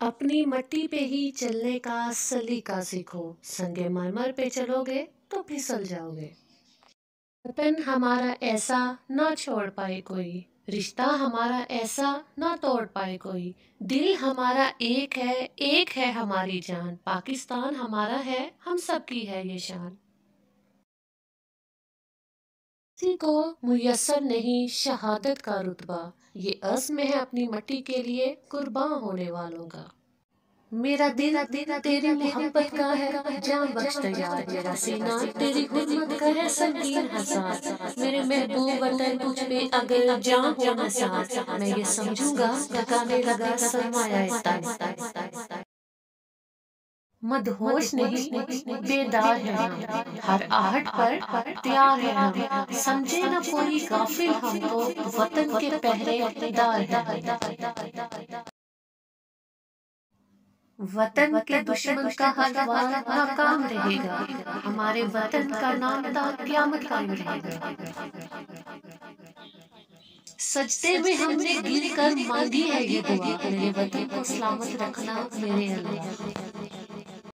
अपनी मट्टी पे ही चलने का सलीका सीखो। संगे मरमर पे चलोगे तो फिसल जाओगे। वतन हमारा ऐसा ना छोड़ पाए कोई, रिश्ता हमारा ऐसा ना तोड़ पाए कोई। दिल हमारा एक है एक है हमारी जान। पाकिस्तान हमारा है, हम सबकी है ये शान। किसी को मुयसर नहीं, शहादत का रुतबा। ये असम है अपनी मट्टी के लिए कुर्बान होने वालों का। मेरा दिल दिल तेरी मोहब्बत का है, जान बख्श मेरा सीना, तेरी हुर्मत का है संगीन हसास मेरे महबूब वतन, तुझ पे अगर जान हो नसार मैं ये समझूँगा लगा, सरमाया मदहोश नहीं बेदार है हम। हर आहट पर तैयार है हम। समझे न कोई गाफिल हमको वतन के पहरेदार है वतन के दुश्मन का हर वार नाकाम रहेगा। हमारे वतन का नाम क्यामत कायम रहेगा। सजते में हमने गिर कर मांगी है ये दुआ मेरे वतन को सलामत रखना मेरे अल्लाह।